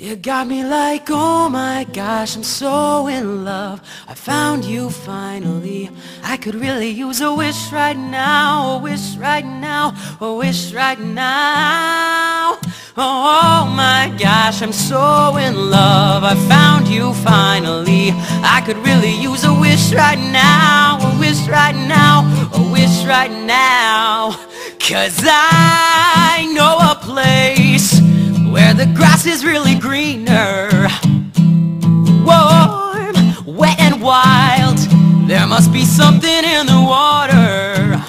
You got me like, oh my gosh, I'm so in love. I found you finally. I could really use a wish right now, a wish right now, a wish right now. Oh my gosh, I'm so in love. I found you finally. I could really use a wish right now, a wish right now, a wish right now. Cause I know a place where the grass is really greener. Warm, wet and wild There must be something in the water.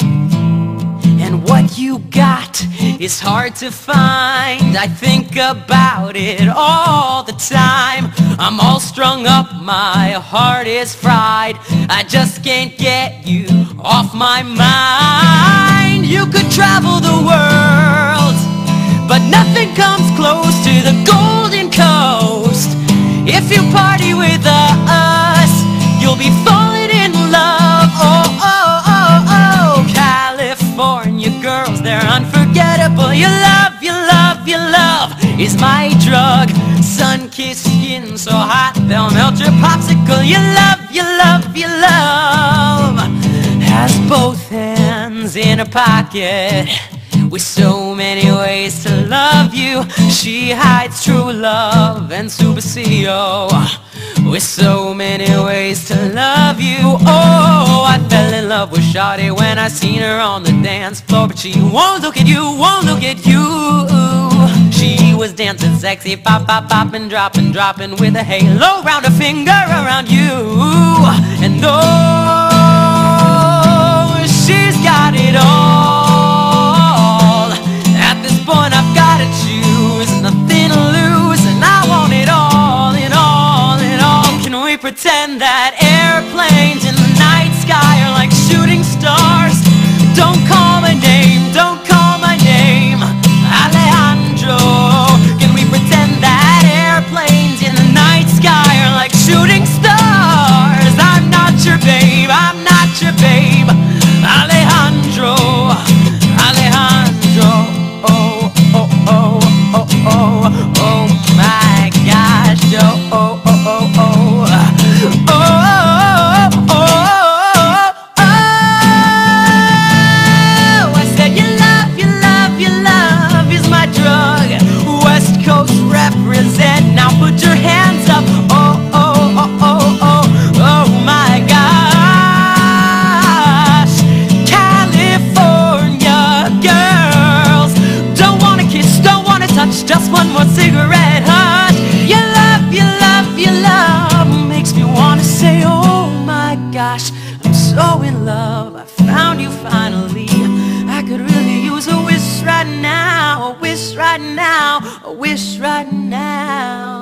And what you got is hard to find. I think about it all the time. I'm all strung up, my heart is fried. I just can't get you off my mind. You could travel the the Golden Coast. If you party with us You'll be falling in love. Oh, oh, oh, oh. California girls, they're unforgettable. Your love, your love, your love Is my drug. Sun-kissed skin so hot They'll melt your popsicle. Your love, your love, your love Has both hands in a pocket with so many ways you. She hides true love and supercio oh, With so many ways to love you. Oh, I fell in love with Shawty when I seen her on the dance floor But she won't look at you, won't look at you. She was dancing sexy, pop, pop, popping, dropping, dropping With a halo round her finger around you. And oh, just one more cigarette hush Your love, your love, your love Makes me wanna say, oh my gosh I'm so in love, I found you finally. I could really use a wish right now A wish right now, a wish right now